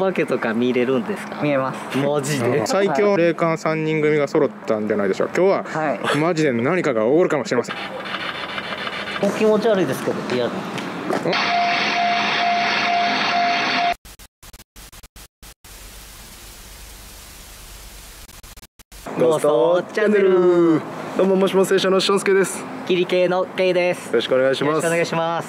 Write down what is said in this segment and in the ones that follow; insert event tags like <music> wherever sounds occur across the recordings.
化けとか見れるんですか？見えます。マジで？最強霊感3人組が揃ったんじゃないでしょう。今日は、はい。マジで何かが起こるかもしれません。お気持ち悪いですけど嫌だゴーストチャンネル。どうももしもし者のしんすけです。よ切り系の系です。ろしくお願いします。よろしくお願いします。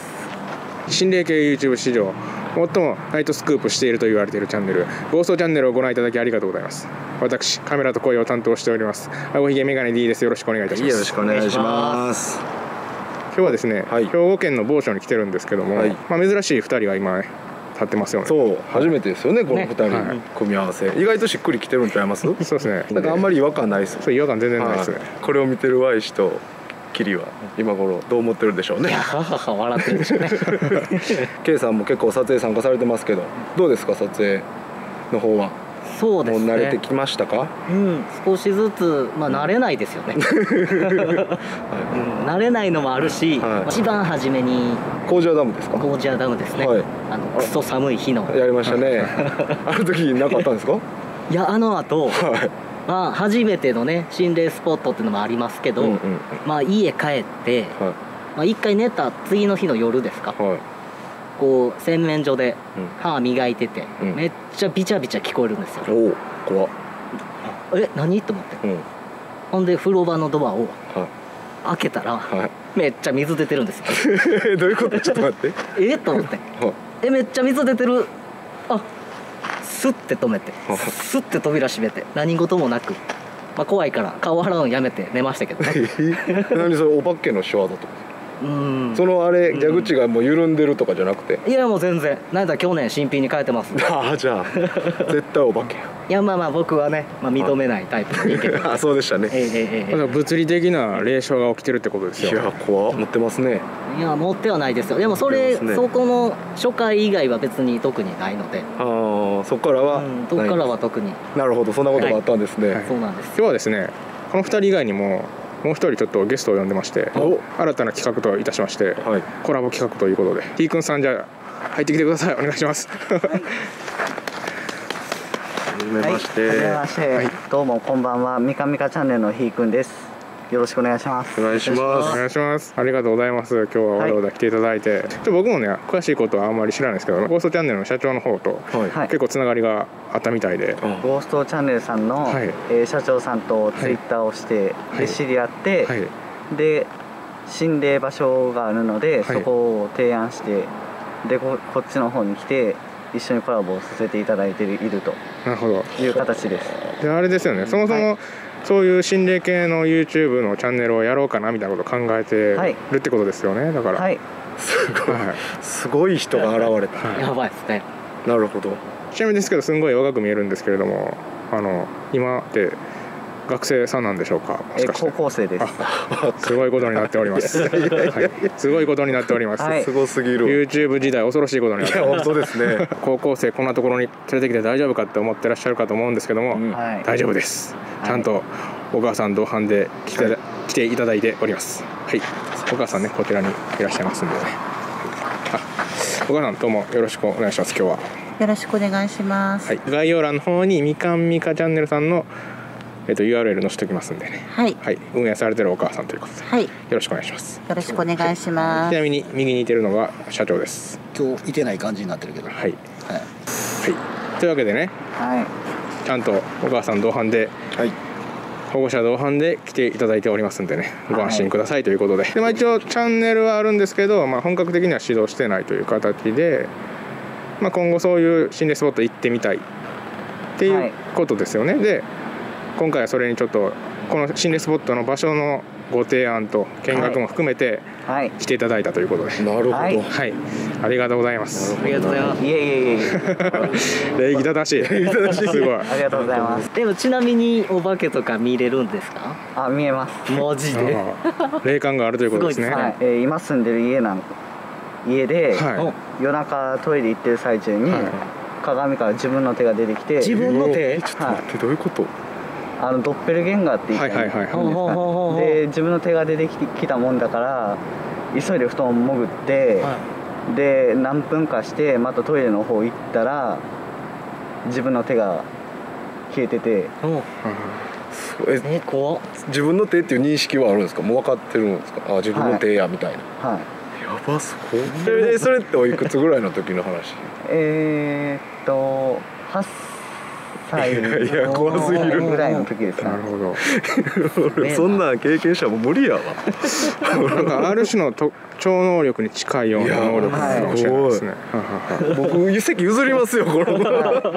心霊系 YouTube 史上最もナイトスクープしていると言われているチャンネルゴーストチャンネルをご覧いただきありがとうございます。私カメラと声を担当しております。青ひげメガネ D です。よろしくお願いいたします。よろしくお願いします。今日はですね、はい。兵庫県の某所に来てるんですけども、はい。まあ、珍しい2人が今ね立ってますよね。そう初めてですよねこの二人、はい。組み合わせ。意外としっくりきてるんちゃいます？そうですね。なんかあんまり違和感ないですそう違和感全然ないですね、はい。これを見てる Y 氏とキリは今頃どう思ってるんでしょうね。いやははは笑ってるでしょうね。<laughs> K さんも結構撮影参加されてますけどどうですか撮影の方は？そうですね。もう慣れてきましたか？うん。少しずつまあ慣れないですよね、<laughs> うん、慣れないのもあるし、はい。一番初めに工場ダムですか？ゴージャーダムですね、はい。あのクソ寒い日の。やりましたね。あの時なかったんですか？いやあの後はいまあ初めてのね心霊スポットっていうのもありますけど、うんうんまあ家帰って、はまあ、一回寝た次の日の夜ですか。いはい。こう洗面所でうん。歯磨いてて、うん。めっちゃビチャビチャ聞こえるんですよ、おお怖っ。え何？と思って。うん。ほんで風呂場のドアをは開けたらいはい。めっちゃ水出てるんですよ。<laughs> どういうこと？ちょっと待って。<laughs> え？と思って。はい。えめっちゃ水出てるあスッて止めてはいスッて扉閉めて何事もなく、まあ、怖いから顔洗うのやめて寝ましたけどね。<laughs> え何それお化けの仕業とか？うーん。そのあれ蛇口がもう緩んでるとかじゃなくて？いやもう全然。なんだ去年新品に変えてます。<laughs> ああじゃあ <laughs> 絶対お化けいやまあまあ僕はね、まあ、認めないタイプの人間。や <laughs> あそうでしたね。ええええええ。だから物理的な霊障が起きてるってことですよ。いや怖っ。持ってますね。いや持ってはないですよ。でもそれ、持ってますね。そこの初回以外は別に特にないので、ああそこからは、うん、そこからは特に。なるほどそんなことがあったんですね、はい。そうなんです。今日はですねこの2人以外にももう1人ちょっとゲストを呼んでましてお。新たな企画といたしましてはい。コラボ企画ということで T 君さんじゃあ入ってきてください。お願いします。はじめまして、はじめまして、はい。どうもこんばんは。みかみかチャンネルのひーくんですよろしくお願いします。お願いしおます。願いします。ありがとうございます。今日はわざわざ来ていただいて、ちょっと僕もね詳しいことはあんまり知らないんですけどゴーストチャンネルの社長の方とはい、はい。結構つながりがあったみたいで、あゴーストチャンネルさんの、はい。えー社長さんとツイッターをして、はい。で知り合って、はい。で心霊場所があるので、はい。そこを提案してでここっちの方に来て一緒にコラボをさせていただいているとなるほど。いう形です。であれですよね。そもそも、はそういう心霊系の YouTube のチャンネルをやろうかなみたいなことを考えてはい。るってことですよねだから。はい。すごいはい。すごい人が現れた。はい。やばいですね。なるほど。ちなみにですけどすんごい若く見えるんですけれどもあの今って学生さんなんでしょうか？もえー高しかして。校生です。すごいことになっております、<laughs> はい、すごいことになっております、はい。すごすぎる。YouTube 時代恐ろしいことになっていや本当ですね。<laughs> 高校生こんなところに連れてきて大丈夫かって思ってらっしゃるかと思うんですけども、うん。はい。大丈夫です。はい。ちゃんとお母さん同伴で来て,、はい来ていただいております。はい。お母さんねこちらにいらっしゃいますんで。ねあお母さんどうもよろしくお願いします。今日は。よろしくお願いします。はい、概要欄の方にみかんみかチャンネルさんの、えっと URL 載せておきますんで。ね、はい。はい、運営されてるお母さんということで。よはい。よろしくお願いします。ろしくお願いします。ちなみに右にいてるのが社長です。今日いてない感じになってるけど。はい、はい。はい、というわけでね。はい。ちゃんとお母さん同伴ではい。保護者同伴で来ていただいておりますんでね。ご安心くださいということで,、でまあ、一応チャンネルはあるんですけど、まあ、本格的には指導してないという形で、まあ、今後そういう心霊スポット行ってみたいっていうはい。ことですよね、で今回はそれにちょっとこの心霊スポットの場所のご提案と見学も含めてはい。来ていただいたということで、なるほど、はい。はい、ありがとうございます。ありがとうございます。いえいえいえいえ礼儀正しい。すごい。ありがとうございます。でもちなみにお化けとか見れるんですか？あ見えます。マジで。霊感があるということですね。すはい、えー今住んでる家なん家で、は夜中トイレ行ってる最中に、はい。鏡から自分の手が出てきて自分の手？えちょっと待って、どういうこと？あのドッペルゲンガーって言ったらいいんですかはいはいで自分の手が出てききたもんだから急いで布団を潜って、はで何分かしてまたトイレの方行ったら自分の手が消えてておええ怖っ。自分の手っていう認識はあるんですか？もう分かってるんですか？あ自分の手やみたいな、はい。やばそうえそれっておいくつぐらいの時の話？えー、っと8歳い。やいや怖すぎる。ぐらいの時ですねなるほど。俺 <laughs> そんなん経験したらもう無理やわ。なんかある種のと超能力に近いような能力かもしれないですね。はい。はいはい僕席譲りますよこの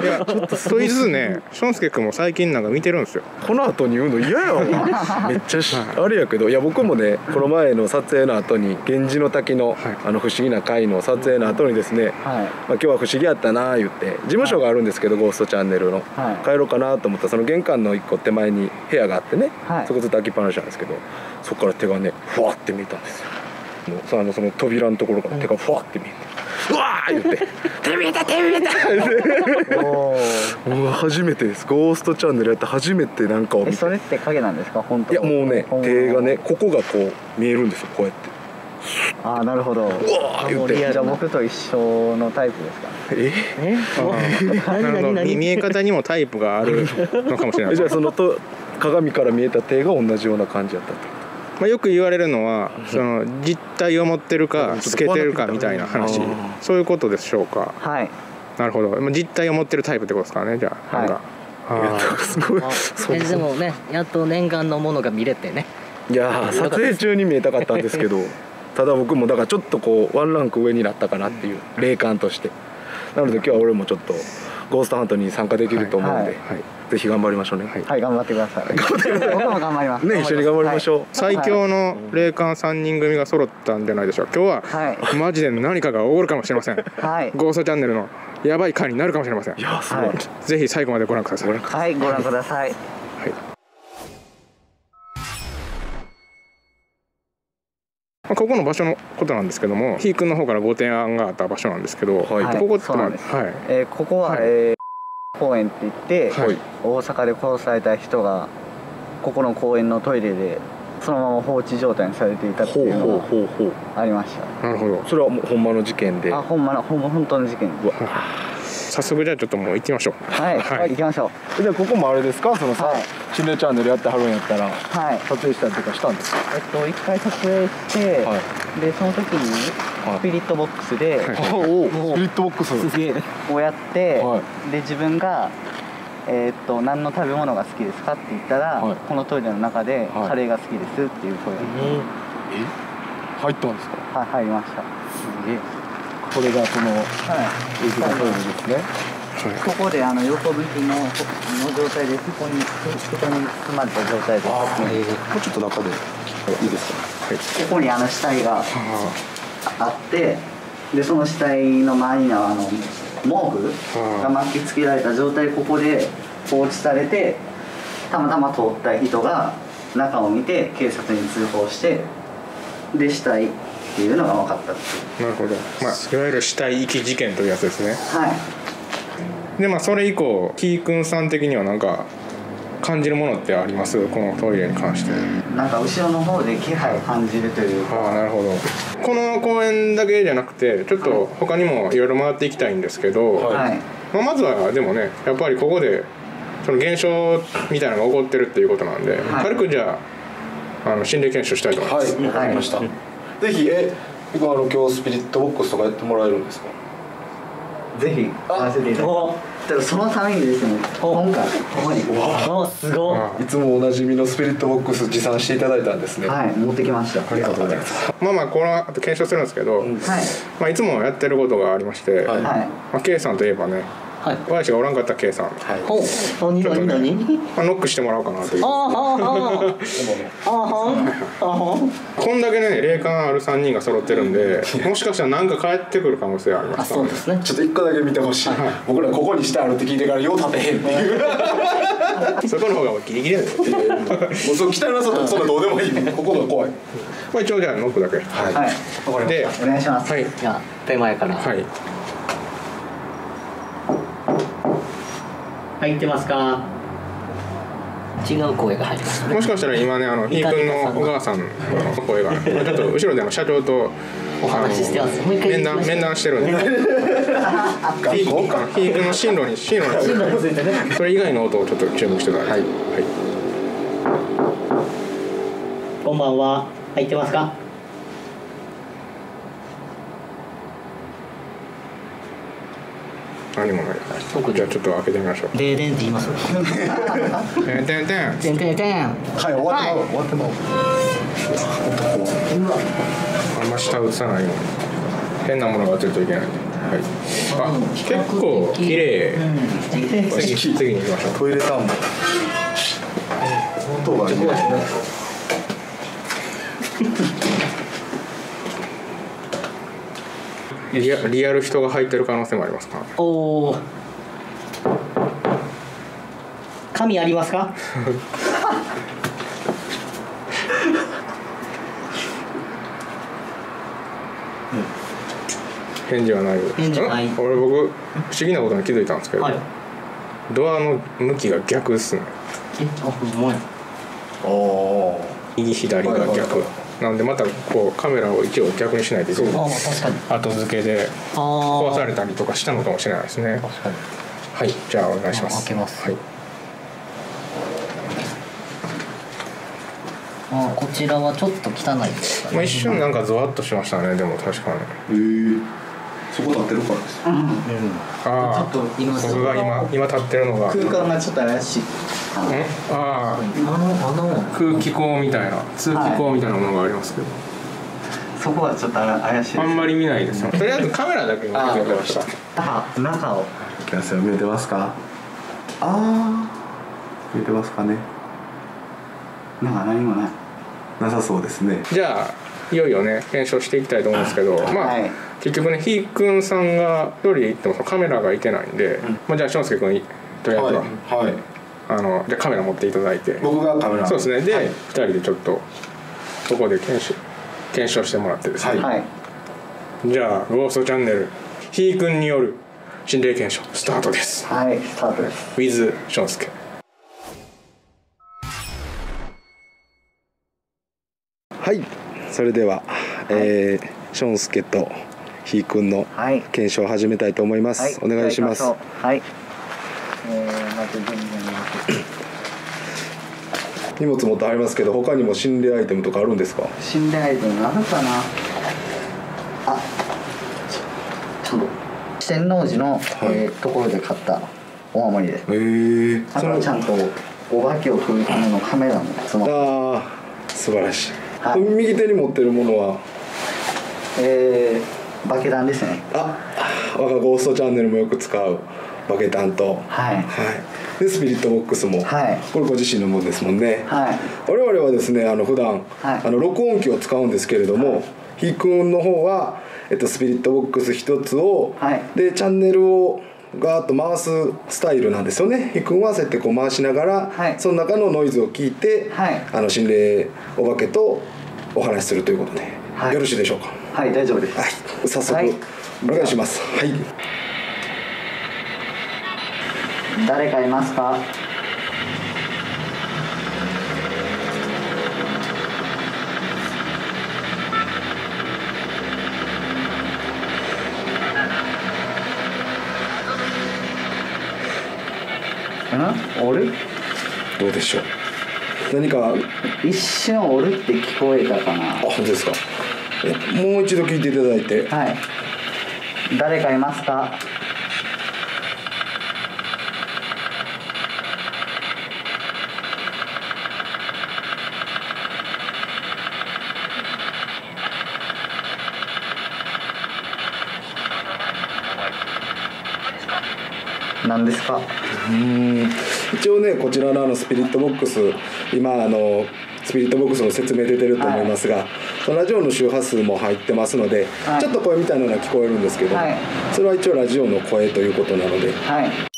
いやちょっとと言いつつね俊介君も最近なんか見てるんですよ。この後に言うの嫌やわ。<laughs> めっちゃしあれやけどいや僕もねこの前の撮影の後に源氏の滝の,、あの不思議な回の撮影の後にですね、はい。まあ、今日は不思議やったな言って事務所があるんですけど、ゴーストチャンネルの、はい帰ろうかなと思った。らその玄関の一個手前に部屋があってね、はい。そこずっと開きっぱなしなんですけどそこから手がねふわって見えたんですよ。もうそのその扉のところから手がふわって見えて「うわ!」言って「手見えた手見えた! <laughs>」うわ初めてです。ゴーストチャンネルやって初めてなんかを見て。えそれって影なんですか？本当いやもうね手がねここがこう見えるんですよこうやってああなるほど。うじゃあ僕と一緒のタイプですか？え？え？なるほど何？何何見見え方にもタイプがあるのかもしれない。え <laughs> じゃあそのと鏡から見えた手が同じような感じやったってまあ、よく言われるのはその実体を持ってるか透けてるかみたいな話。そういうことでしょうか。はい。なるほど。まあ実体を持ってるタイプってことですからねじゃあ。なんか、はいあー。すごい。でもねやっと念願のものが見れてね。いやー撮影中に見えたかったんですけどただ僕もだからちょっとこうワンランク上になったかなっていう霊感として。なので今日は俺もちょっとゴーストハントに参加できると思うんで、はい。はい。ぜひ頑張りましょうね、はい。<laughs> 頑張ってください。僕も頑張ります。ね一緒に頑張りましょう、最強の霊感3人組が揃ったんじゃないでしょう。か今日は、はい。マジで何かが起こるかもしれません。はい。ゴーストチャンネルのやばい回になるかもしれません。いやーすごい、はい。ぜひ最後までご覧ください。はいご覧くださいここの場所のことなんですけどもひーくんの方からご提案があった場所なんですけど、はい。はい。ここってはい。えーここは、はい。えー公園って言って、はい。大阪で殺された人がここの公園のトイレでそのまま放置状態にされていたってほほういううのほうほう。がありました。なるほど。それはもうほんまの事件で。あほんまのほんま本当の事件うわ早速じゃあちょっともう行ってみましょう。はい、はい。行きましょえでここもあれですか？そのさ、はい心霊チャンネルやってはるんやったらうはい。撮影したりとかしたんですか？えっと一回撮影して、はい。でその時にはい。スピリットボックスで、はい。<laughs> おおスピリットボックス。すげえこうやって、はで自分がえーっと何の食べ物が好きですかって言ったら、はい。このトイレの中で、はい。カレーが好きですっていう声が、入ったんですか？はい、入りました。すげえこれがそのはい。エグザトイレですね。ここであの横向きのの状態でそこに人に包まれた状態で。こもうちょっと中でいいですか？こにあの死体があってでその死体の周りにはあの毛布が巻きつけられた状態でここで放置されてたまたま通った人が中を見て警察に通報してで死体っていうのが分かったっなるほど、まあ、いわゆる死体遺棄事件というやつですね。はい。でまあそれ以降キーくんさん的には何か感じるものってあります？このトイレに関して。なんか後ろの方で気配を感じるというか。ああなるほど。この公園だけじゃなくてちょっと他にもいろいろ回っていきたいんですけど、はい。まあ、まずはでもねやっぱりここでその現象みたいなのが起こってるっていうことなんで、はい。軽くじゃああの心霊検証したいと思います、はいわかりました、ぜひえ僕あの今日スピリットボックスとかやってもらえるんですか？ぜひ合わせていただきそのためにですね今回ここに。おすごい。あいつもおなじみのスピリットボックス持参していただいたんですね。はい持ってきました。ありがとうございます。まあまあこの後検証するんですけど、はい。まあ、いつもやってることがありまして、はい。はい。まあ、K さんといえばねはい。我がおらんかった K さん。ほう。何何何？ノックしてもらおうかなという。あはあはあ <laughs> <laughs> こんだけね霊感ある三人が揃ってるんでもしかしたら何か帰ってくる可能性あります。そうですね。ちょっと一個だけ見てほしい。僕らここにしてあるって聞いてからよう食べへんっていう。<laughs> そこの方がギリギリやでもうそう北村さんそんなどうでもいい。ここが怖い。まあ一応じゃノックだけ。はい。でお願いします。はい。じゃ手前から。はい。入ってますか？違う声が入りましたね。もしかしたら今ねあのひーくんの。お母さんの声がちょっと後ろであの社長とお話ししてます面談面談してるんで。ひーくんの進路に進路につい。てね。それ以外の音をちょっと注目してください。はい。こんばんは。入ってますか何もじゃあちょっと開けてみましょう。でーでんって言います？てんてんてん。てんてんてんはい終わってまう終わってまううわあんま下映さないように。変なものが映るといけない。はい。あ、結構綺麗。次次に行きましょう。トイレタンボ音がいいねリアリアル人が入ってる可能性もありますか？おお紙ありますか？返事はないよ。返事はないん俺僕不思議なことに気づいたんですけど、はいドアの向きが逆ですね。えあほんまやお右左が逆。なんでまたこうカメラを一応逆にしないといけない。後付けであ壊さあれたりとかしたのかもしれないですね。はい、じゃあお願いします。あ開けますはい。あこちらはちょっと汚いですか？ねまあ一瞬なんかゾワッとしましたね。でも確かに。へえ。そこ立ってるからですああ、ちょっと今僕が今今立ってるのが、空間がちょっと怪しいえああ、あのあの空気口みたいな通気口みたいなものがありますけど、そこはちょっと怪しいです。あんまり見ないですよ。とりあえずカメラだけ見てみました。あ中を。いきますよ見えてますか？ああ見えてますかね？なんか何もないなさそうですね。じゃあいよいよね検証していきたいと思うんですけど、まあ、はい。結局ねひーくんさんが一人で行ってもカメラがいてないんで、まあじゃあ俊介君とりあえずは、はい。あのじゃあカメラ持っていただいて。僕がカメラ。そうですね。で、はい。二人でちょっとここで検証検証してもらってですね、はい。じゃあゴーストチャンネルひーくんによる心霊検証スタートです。はいスタートです。With 俊介はい。それでは、えー、ションスケとひーくんのはい。検証を始めたいと思います、はい。お願いします。じゃあ行きましょう。はい。えー、まず順々に荷物持ってありますけど他にも心霊アイテムとかあるんですか？心霊アイテムあるかな？あちゃんと四天王寺の、えーところで買ったお守りです。へえあとはちゃんとお化けを食うためのカメラもつまああ素晴らしい、はい右手に持ってるものは？えー、バケダンですね。あ我がゴーストチャンネルもよく使う。バケタンと。はい。はい。でスピリットボックスも、はい。これご自身のものですもんね、はい。我々はですねあの普段、はい。あの録音機を使うんですけれども、ひーくんの方は、えっと、スピリットボックス一つを、はい。でチャンネルをガーッと回すスタイルなんですよね。ひーくんはそうやってこう回しながら、はい。その中のノイズを聞いて、はい。あの心霊お化けとお話しするということで、はい。よろしいでしょうか？はい大丈夫です。はい。早速、はい。お願いします。はい。誰かいますか？ん？おるどうでしょう？何かあ一瞬おるって聞こえたかな。本当ですか。えもう一度聞いていただいて。はい。誰かいますか？何ですか？うん。一応ねこちらのあのスピリットボックス今あのスピリットボックスの説明出てると思いますが、そのラジオの周波数も入ってますので、はい。ちょっと声みたいなのが聞こえるんですけど、はい。それは一応ラジオの声ということなので。はい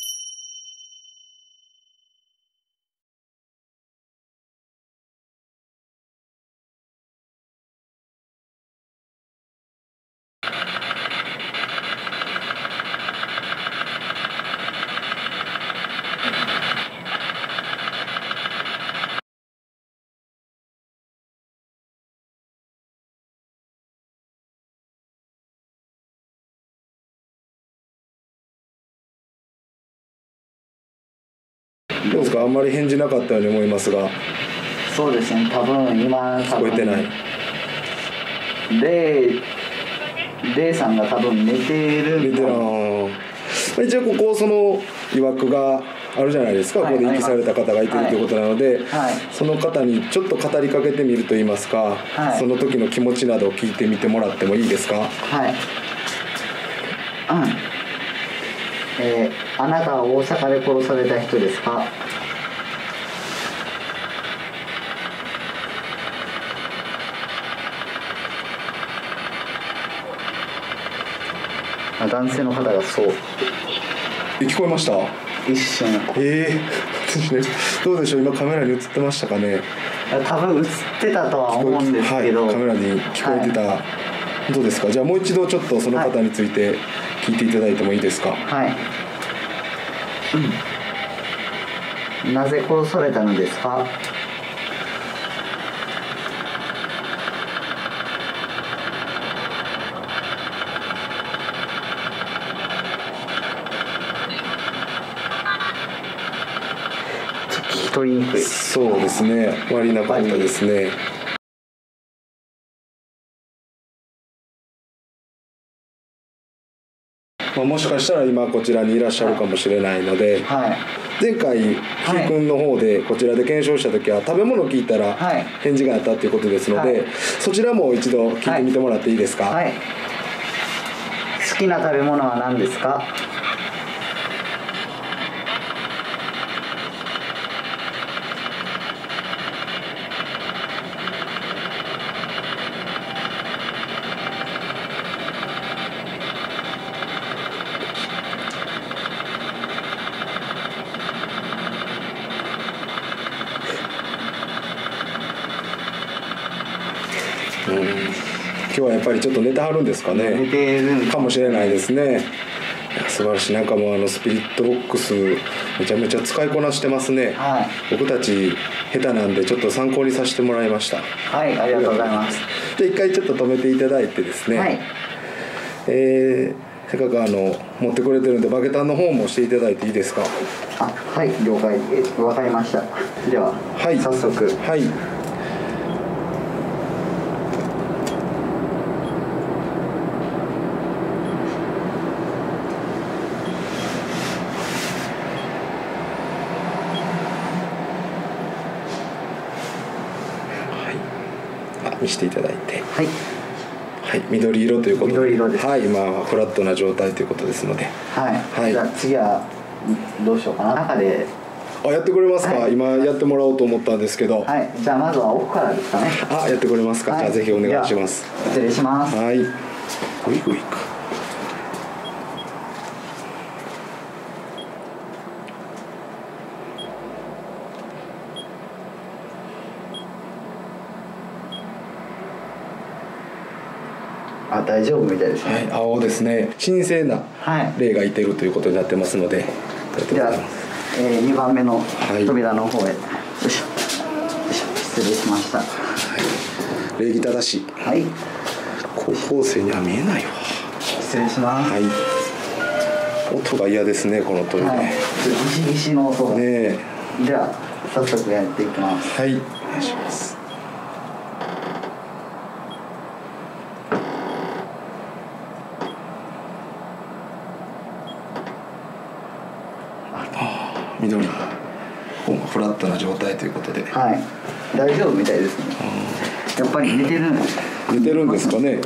どうですかあんまり返事なかったように思いますが。そうですね多分今聞こえてない。レイレイさんが多分寝てるベテラン一応ここその曰くがあるじゃないですか、はいここで遺棄された方がいてるということなので、はい。その方にちょっと語りかけてみると言いますか、はい。その時の気持ちなどを聞いてみてもらってもいいですか？はい。うん。えー、あなたは大阪で殺された人ですか？あ男性の方がそう。え聞こえました？一瞬。ええ私ねどうでしょう？今カメラに映ってましたかね？多分映ってたとは思うんですけど、はい、カメラに聞こえてた、どうですか？じゃあもう一度ちょっとその方について聞いていただいてもいいですか、はい、うん、なぜ殺されたのですか？ちょっと聞き取りにくい。そうですね。悪いなかったですねまあ、もしかしたら今こちらにいらっしゃるかもしれないので、はい。前回ひーくんの方でこちらで検証した時は食べ物を聞いたらはい。返事があったということですので、はい。そちらも一度聞いてみてもらっていいですか、はい。好きな食べ物は何ですか？ぱりちょっと寝てはるんですかね。寝てるんかもしれないですね。素晴らしい。なんかもうあのスピリットボックスめちゃめちゃ使いこなしてますね、はい。僕たち下手なんでちょっと参考にさせてもらいました。はいありがとうございます。じゃあ一回ちょっと止めていただいてですね、はい。えーせっかくあの持ってくれてるんでバケタンの方もしていただいていいですか？あはい了解。えわかりました。では、はい。早速。はいはいあ見せていただいて。はい。はい緑色ということで。緑色です。はい今はフラットな状態ということですので。はい、はい。じゃあ次はんどうしようかな。中で。あやってくれますか、はい。今やってもらおうと思ったんですけど、はい。じゃあまずは奥からですかね。あやってくれますか、はい。じゃあぜひお願いします。失礼します。はい。グイグイか大丈夫みたいですね。はい青ですね。神聖なはい。霊がいてるということになってますのでありがとうじゃあございます、え2番目のい。扉の方へ、よい失礼しました。礼儀正しい。はい。高校生には見えないわ。失礼します。はい。音が嫌ですねこのトイレ、はい。ねギシギシの音が、え。では早速やっていきます。はい。お願いします緑ほぼフラットな状態ということで。はい。大丈夫みたいですね。やっぱり寝てる寝てるんですかね。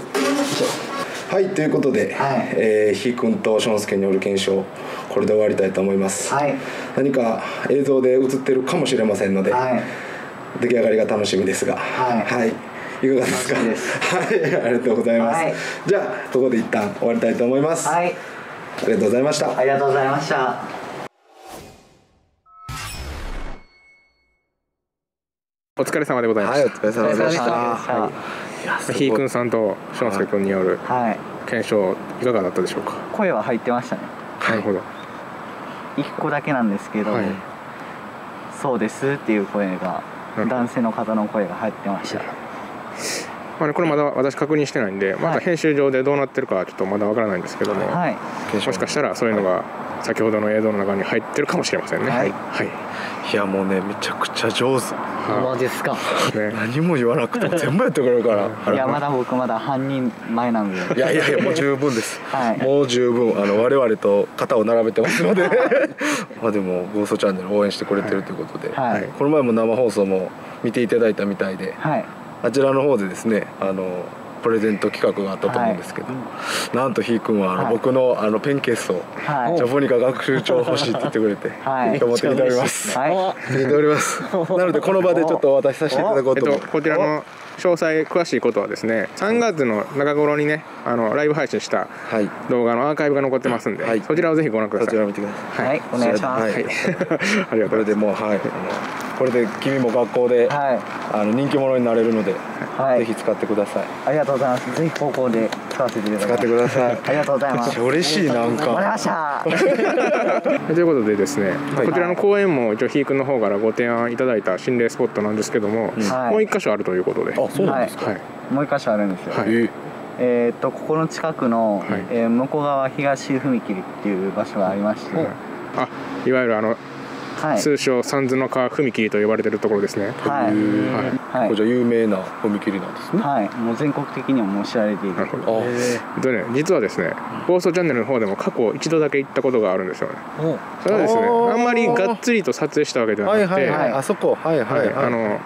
はいということで、はい。えーひーくんとしょんすけによる検証これで終わりたいと思います、はい。何か映像で映ってるかもしれませんので、はい。出来上がりが楽しみですが。はい。い、かがですか？はい。ありがとうございます、はい。じゃあここで一旦終わりたいと思います、はい。ありがとうございました。ありがとうございましたお疲れ様でございまはいおし疲れ様でした。お疲れ様でしたたひーくんさんとしょんすけくんによるはい。検証いかがだったでしょうか？声は入ってましたね。なるほど一個だけなんですけど、はい。そうですっていう声がうん。男性の方の声が入ってました。まあね、これまだ私確認してないんでまはい。た編集上でどうなってるかはちょっとまだわからないんですけども、はい。もしかしたらそういうのが先ほどの映像の中に入ってるかもしれませんね。はい。はい。いやもうねめちゃくちゃ上手。マジですか？ね。何も言わなくても全部やってくれるから。いやまだ僕まだ半人前なんで。いやいやいやもう十分です、はい。もう十分あの我々と肩を並べてますので。<laughs> まあでも「ゴーストチャンネル」応援してくれてるということで、はい。この前も生放送も見ていただいたみたいではい。あちらの方でですねあのプレゼント企画があったと思うんですけど、なんとひーくんはあの、はい。僕のあのペンケースを、はい。ジャポニカ学習帳欲しいって言ってくれて、はい。今日持ってきております、はい。ております。なのでこの場でちょっとお渡しさせていただこうえっとと思う、こちらの詳細詳しいことはですね3月の中頃にねあのライブ配信したはい。動画のアーカイブが残ってますんで、はい。そちらをぜひご覧ください。そちらを見てください。はい。お願いします。はい。はい。<laughs> ありがとうございます。これでもうはいこれで君も学校で、はい。あの人気者になれるので、はい。ぜひ使ってください。ありがとうございます。ぜひ高校で使わせていただきます。使ってください。ありがとうございます。<laughs> 嬉しいなんか。わかりました。<laughs> ということでですね、はい。こちらの公演も一応ひーくんの方からご提案いただいた心霊スポットなんですけども、はい。もう一箇所あるということで、あそうなんですか、はい。もう一箇所あるんですよ、はい。ええ。ーっとここの近くの、はい。えー向こう側東踏切っていう場所がありまして、はいあいわゆるあの、はい。通称三途の川踏切と呼ばれてるところですね。はい。はい。はい。これじゃ有名な踏切なんですね、はい、もう全国的にももう知られている。なるほど。あ。でね実はですね放送チャンネルの方でも過去一度だけ行ったことがあるんですよね。お。それはですねあんまりがっつりと撮影したわけでははいなくて、はいはい、はい。あそこ。はいはいはい、あの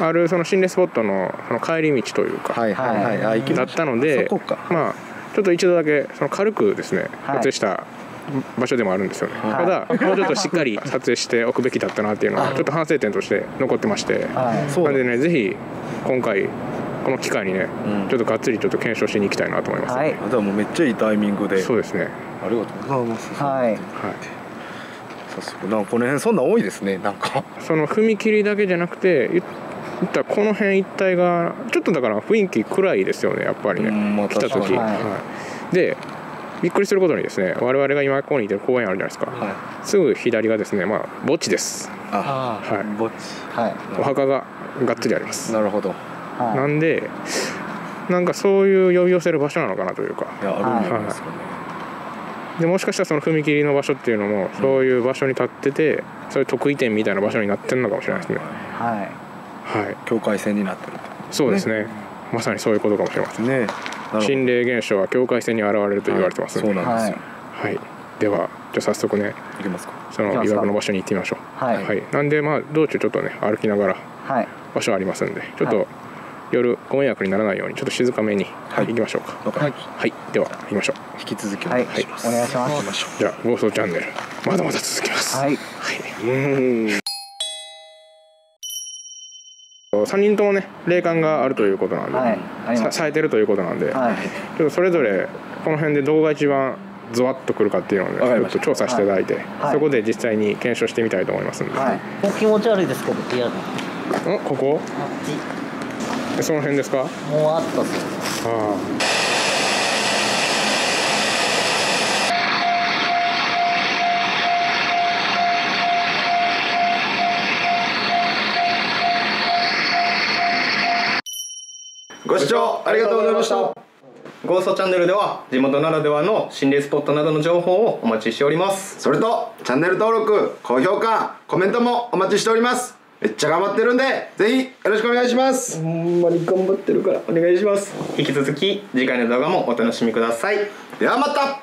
あるその心霊スポットのその帰り道というか、はいはいはい、だったのでそこか。まあちょっと一度だけその軽くですねはい。撮影した場所でもあるんですよね、はい。ただもうちょっとしっかり撮影しておくべきだったなっていうのはちょっと反省点として残ってまして。はい。なんでねぜひ今回この機会にね、うん。ちょっとがっつりちょっと検証しに行きたいなと思います、はい。あでももうめっちゃいいタイミングで。そうですね。ありがとうございます。はい。はい。早速なんかこの辺そんなん多いですねなんか。その踏切だけじゃなくて言ったらこの辺一帯がちょっとだから雰囲気暗いですよねやっぱりね、うんまあ来た時、確かにはい、でびっくりすることにですね我々が今ここにいてる公園あるじゃないですか、はい。すぐ左がですねまあ墓地です、ああはい、ぼっちはい。お墓ががっつりあります。なるほど。はい。なんでなんかそういう呼び寄せる場所なのかなというか。いやあるんですかね、でもしかしたらその踏切の場所っていうのもそういう場所に立っててそういう得意点みたいな場所になってるのかもしれないですね。はい。はい。境界線になってるそうですね。まさにそういうことかもしれません。ね心霊現象は境界線に現れると言われてます。そうので、なんですよ、はい、ではじゃあ早速ねいきますか。その行きますか。岩場の場所に行ってみましょう。はい。はい、なんでまあ道中ちょっとね歩きながらはい。場所ありますんでちょっと、はい夜ご迷惑にならないようにちょっと静かめにはい。行きましょうか。はい、では行きましょう。引き続きおはい。願いします、お願いします。行きましょじゃあ「ゴーストチャンネル」まだまだ続きます。はい3人ともね霊感があるということなんで、はいさ冴えてるということなんで、はい。ちょっとそれぞれこの辺でどこが一番ゾワッとくるかっていうのをねちょっと調査していただいて、はい。そこで実際に検証してみたいと思いますんで、はい。もう気持ち悪いですけどリアル。あっんここち。でその辺ですか？あもうあったっす。あご視聴ありがとうございました。ゴーストチャンネルでは地元ならではの心霊スポットなどの情報をお待ちしております。それとチャンネル登録高評価コメントもお待ちしております。めっちゃ頑張ってるんでぜひよろしくお願いします。ほんまに頑張ってるからお願いします。引き続き次回の動画もお楽しみください。ではまた